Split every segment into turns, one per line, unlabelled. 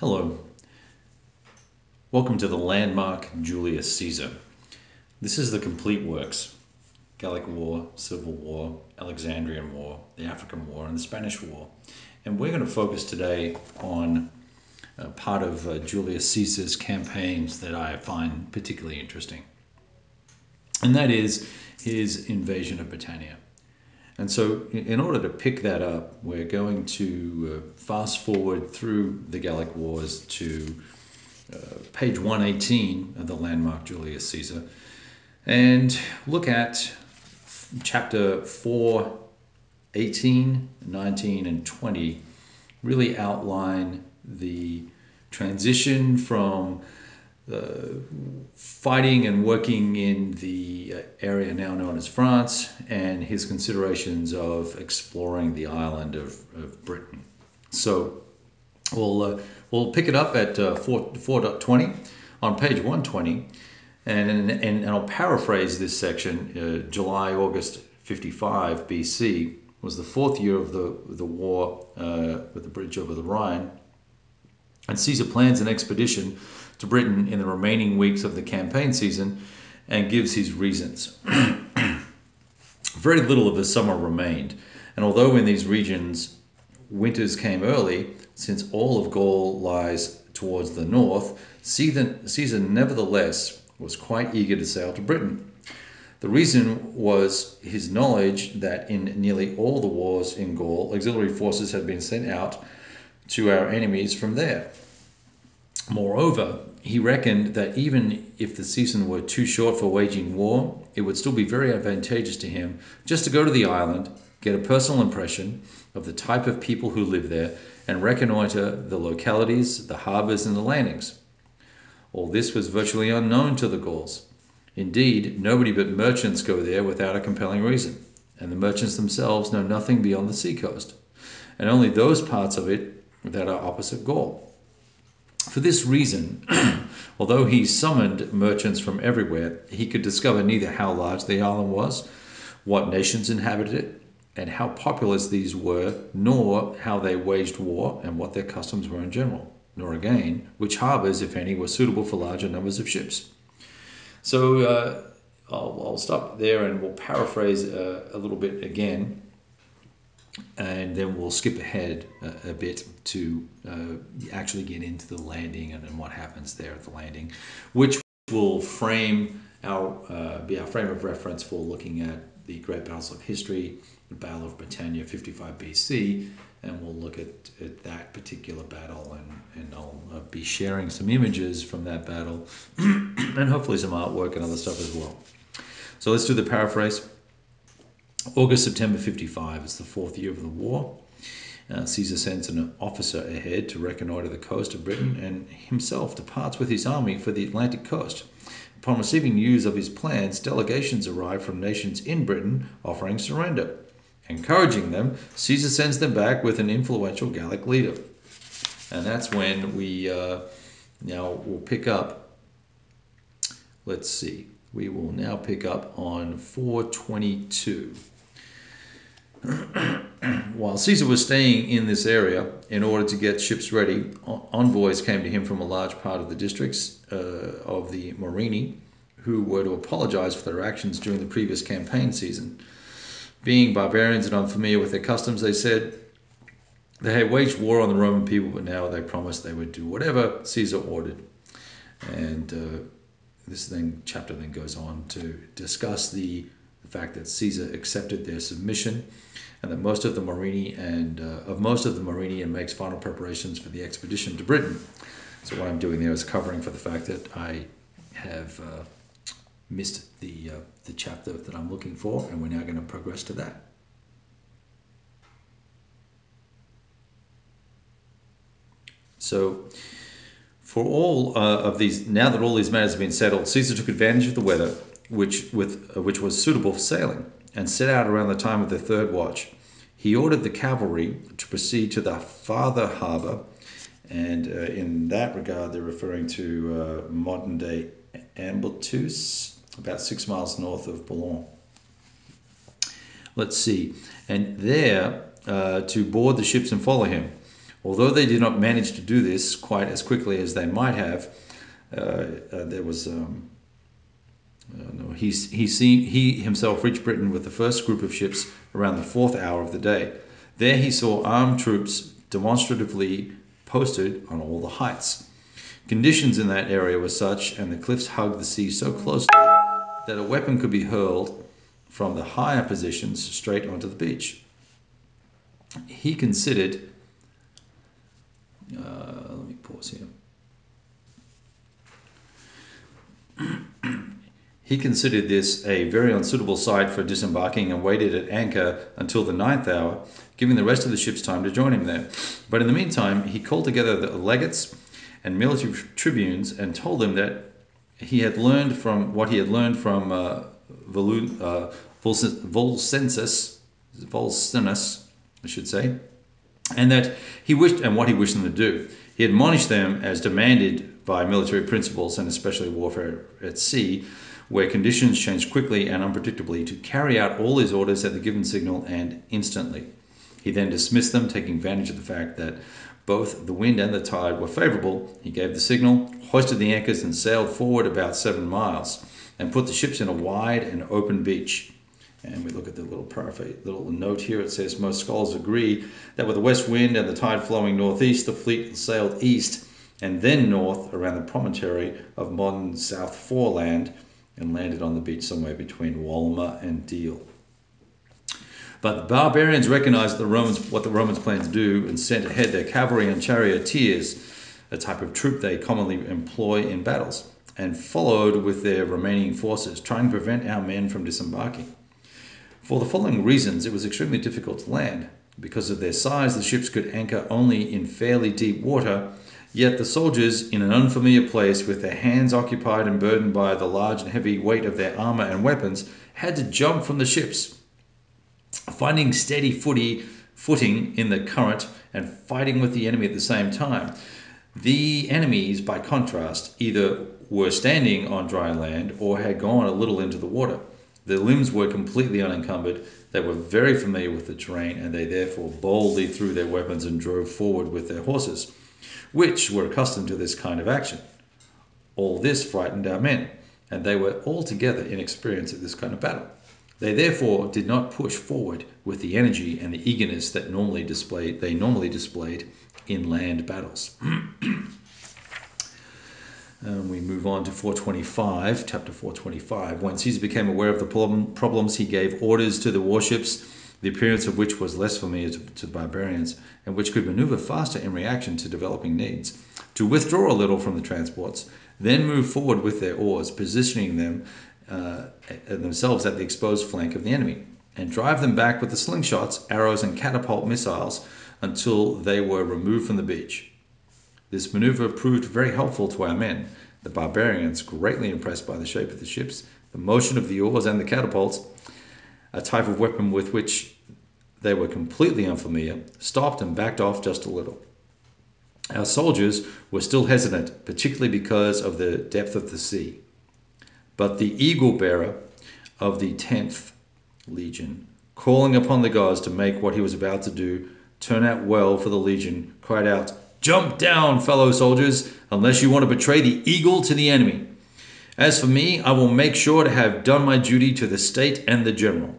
Hello. Welcome to the landmark Julius Caesar. This is the complete works Gallic War, Civil War, Alexandrian War, the African War, and the Spanish War. And we're going to focus today on uh, part of uh, Julius Caesar's campaigns that I find particularly interesting. And that is his invasion of Britannia. And so, in order to pick that up, we're going to uh, fast forward through the Gallic Wars to uh, page 118 of the landmark Julius Caesar and look at chapter 4, 18, 19, and 20 really outline the transition from fighting and working in the uh, area now known as France, and his considerations of exploring the island of, of Britain. So we'll, uh, we'll pick it up at uh, 4, 4.20 on page 120, and, and, and I'll paraphrase this section. Uh, July, August 55 BC was the fourth year of the, the war uh, with the bridge over the Rhine, and Caesar plans an expedition to Britain in the remaining weeks of the campaign season and gives his reasons. Very little of the summer remained, and although in these regions winters came early, since all of Gaul lies towards the north, Caesar, nevertheless was quite eager to sail to Britain. The reason was his knowledge that in nearly all the wars in Gaul, auxiliary forces had been sent out to our enemies from there. Moreover, he reckoned that even if the season were too short for waging war, it would still be very advantageous to him just to go to the island, get a personal impression of the type of people who live there, and reconnoiter the localities, the harbors, and the landings. All this was virtually unknown to the Gauls. Indeed, nobody but merchants go there without a compelling reason, and the merchants themselves know nothing beyond the seacoast, and only those parts of it that are opposite Gaul. For this reason, although he summoned merchants from everywhere, he could discover neither how large the island was, what nations inhabited it, and how populous these were, nor how they waged war and what their customs were in general, nor again which harbors, if any, were suitable for larger numbers of ships. So uh, I'll, I'll, stop there and we'll paraphrase uh, a little bit again and then we'll skip ahead a, a bit to uh, actually get into the landing and, and, what happens there at the landing, which will frame our uh, be our frame of reference for looking at the great battles of history, the Battle of Britannia, 55 BC, and we'll look at, at that particular battle and, and I'll uh, be sharing some images from that battle and hopefully some artwork and other stuff as well. So let's do the paraphrase. August, September 55 is the fourth year of the war. Uh, Caesar sends an officer ahead to reconnoiter the coast of Britain and himself departs with his army for the Atlantic coast. Upon receiving news of his plans, delegations arrive from nations in Britain offering surrender. Encouraging them, Caesar sends them back with an influential Gallic leader. And that's when we uh, now will pick up. Let's see, we will now pick up on 422. While Caesar was staying in this area in order to get ships ready, envoys came to him from a large part of the districts uh, of the Morini, who were to apologize for their actions during the previous campaign season. Being barbarians and unfamiliar with their customs, they said they had waged war on the Roman people, but now they promised they would do whatever Caesar ordered. And uh, this then chapter then goes on to discuss the, the fact that Caesar accepted their submission and that most of the Morini and uh, of most of the Morini and makes final preparations for the expedition to Britain. So what I'm doing there is covering for the fact that I have uh, missed the uh, the chapter that I'm looking for, and we're now going to progress to that. So, for all uh, of these, now that all these matters have been settled, Caesar took advantage of the weather, which with uh, which was suitable for sailing and set out around the time of the third watch. He ordered the cavalry to proceed to the farther harbour, and uh, in that regard, they're referring to uh, modern day Ambleteuse, about six miles north of Boulogne. Let's see, and there uh, to board the ships and follow him. Although they did not manage to do this quite as quickly as they might have, uh, uh, there was. Um, no, he, he, seen, he himself reached Britain with the first group of ships around the fourth hour of the day. There he saw armed troops demonstratively posted on all the heights. Conditions in that area were such, and the cliffs hugged the sea so closely, that a weapon could be hurled from the higher positions straight onto the beach. He considered, uh, let me pause here. He considered this a very unsuitable site for disembarking and waited at anchor until the ninth hour, giving the rest of the ships time to join him there. But in the meantime, he called together the legates and military tribunes and told them that he had learned from what he had learned from uh, Volu, uh, Volsensus, Volsenus, I should say, and that he wished and what he wished them to do. He admonished them as demanded by military principles and especially warfare at sea where conditions change quickly and unpredictably, to carry out all his orders at the given signal and instantly. He then dismissed them, taking advantage of the fact that both the wind and the tide were favorable. He gave the signal, hoisted the anchors, and sailed forward about seven miles, and put the ships in a wide and open beach. And we look at the little paraphrase, little note here. It says most scholars agree that with the west wind and the tide flowing northeast, the fleet sailed east and then north around the promontory of modern South Foreland and landed on the beach somewhere between Walmer and Deal. But the barbarians recognized the Romans, what the Romans planned to do and sent ahead their cavalry and charioteers, a type of troop they commonly employ in battles, and followed with their remaining forces, trying to prevent our men from disembarking. For the following reasons, it was extremely difficult to land. Because of their size, the ships could anchor only in fairly deep water Yet the soldiers, in an unfamiliar place, with their hands occupied and burdened by the large and heavy weight of their armor and weapons, had to jump from the ships. Finding steady footy, footing in the current and fighting with the enemy at the same time. The enemies, by contrast, either were standing on dry land or had gone a little into the water. Their limbs were completely unencumbered. They were very familiar with the terrain and they therefore boldly threw their weapons and drove forward with their horses which were accustomed to this kind of action. All this frightened our men, and they were altogether inexperienced at this kind of battle. They therefore did not push forward with the energy and the eagerness that normally displayed they normally displayed in land battles. And we move on to 425, chapter 425. When Caesar became aware of the problem, problems, he gave orders to the warships the appearance of which was less familiar to, to barbarians, and which could maneuver faster in reaction to developing needs, to withdraw a little from the transports, then move forward with their oars, positioning them uh, themselves at the exposed flank of the enemy, and drive them back with the slingshots, arrows, and catapult missiles until they were removed from the beach. This maneuver proved very helpful to our men. The barbarians, greatly impressed by the shape of the ships, the motion of the oars, and the catapults, a type of weapon with which they were completely unfamiliar, stopped and backed off just a little. Our soldiers were still hesitant, particularly because of the depth of the sea. But the eagle bearer of the 10th Legion, calling upon the gods to make what he was about to do turn out well for the Legion, cried out, Jump down, fellow soldiers, unless you want to betray the eagle to the enemy. As for me, I will make sure to have done my duty to the state and the general.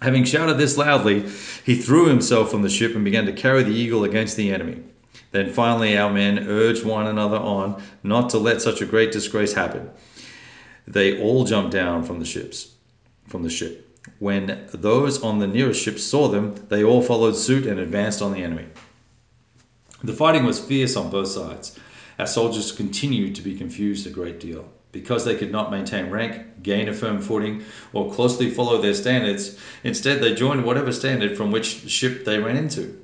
Having shouted this loudly, he threw himself from the ship and began to carry the eagle against the enemy. Then finally, our men urged one another on not to let such a great disgrace happen. They all jumped down from the ships, from the ship. When those on the nearest ship saw them, they all followed suit and advanced on the enemy. The fighting was fierce on both sides. Our soldiers continued to be confused a great deal. Because they could not maintain rank, gain a firm footing, or closely follow their standards, instead they joined whatever standard from which ship they ran into.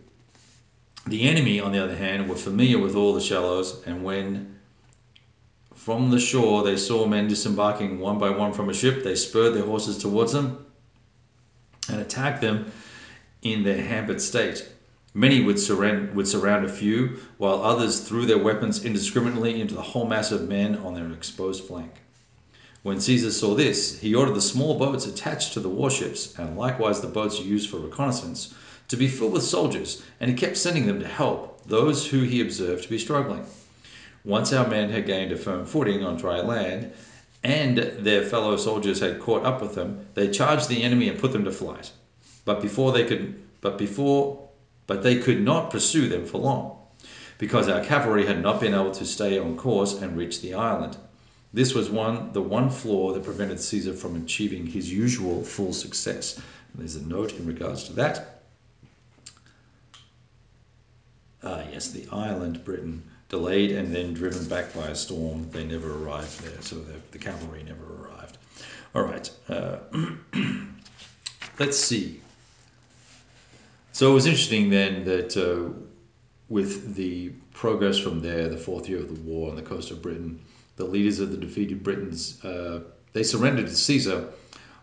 The enemy, on the other hand, were familiar with all the shallows, and when from the shore they saw men disembarking one by one from a ship, they spurred their horses towards them and attacked them in their hampered state. Many would surround, would surround a few, while others threw their weapons indiscriminately into the whole mass of men on their exposed flank. When Caesar saw this, he ordered the small boats attached to the warships, and likewise the boats used for reconnaissance, to be filled with soldiers, and he kept sending them to help those who he observed to be struggling. Once our men had gained a firm footing on dry land, and their fellow soldiers had caught up with them, they charged the enemy and put them to flight. But before they could, but before, but they could not pursue them for long, because our cavalry had not been able to stay on course and reach the island. This was one the one flaw that prevented Caesar from achieving his usual full success. There's a note in regards to that. Ah, yes, the island, Britain, delayed and then driven back by a storm. They never arrived there, so the, the cavalry never arrived. All right, uh, let's see. So it was interesting then that uh, with the progress from there, the fourth year of the war on the coast of Britain, the leaders of the defeated Britons, uh, they surrendered to Caesar,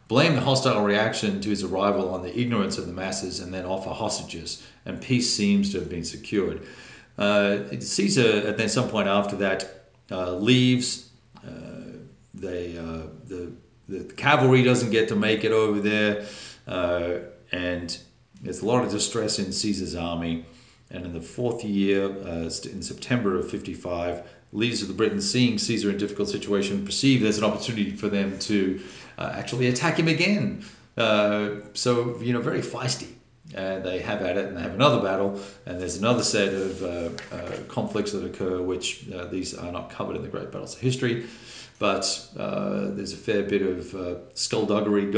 blame the hostile reaction to his arrival on the ignorance of the masses, and then offer hostages, and peace seems to have been secured. Uh, Caesar, at then some point after that, uh, leaves. Uh, they, uh, the, the cavalry doesn't get to make it over there, and there's a lot of distress in Caesar's army. And in the fourth year, in September of 55, leaders of the Britons, seeing Caesar in a difficult situation, perceive there's an opportunity for them to uh, actually attack him again. Uh, so, you know, very feisty. And they have at it and they have another battle, and there's another set of uh, uh conflicts that occur, which uh, these are not covered in the Great Battles of History. But uh, there's a fair bit of skullduggery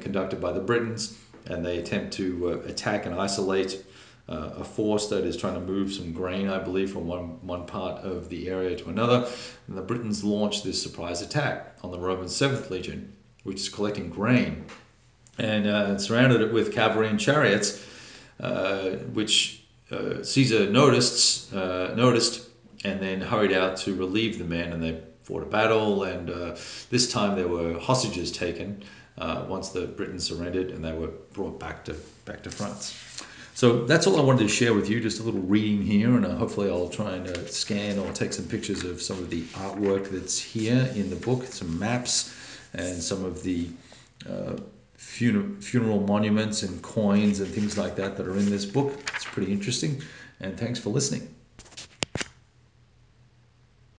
conducted by the Britons, and they attempt to attack and isolate uh, a force that is trying to move some grain, I believe, from one, one part of the area to another. And the Britons launch this surprise attack on the Roman 7th Legion, which is collecting grain, and uh, surrounded it with cavalry and chariots, uh, which uh, Caesar noticed, uh, noticed and then hurried out to relieve the men, and they fought a battle. And uh, this time there were hostages taken once the Britons surrendered, and they were brought back to back to France. So that's all I wanted to share with you, just a little reading here, and uh, hopefully I'll try and uh, scan or take some pictures of some of the artwork that's here in the book, some maps, and some of the uh, funeral, funeral monuments and coins and things like that that are in this book. It's pretty interesting, and thanks for listening.